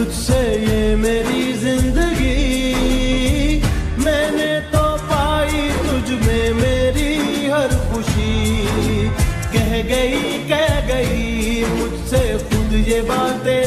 तुझसे ये मेरी ज़िंदगी। मैंने तो पाई तुझ में मेरी हर खुशी। कह गई कह गई, मुझसे खुद ये बातें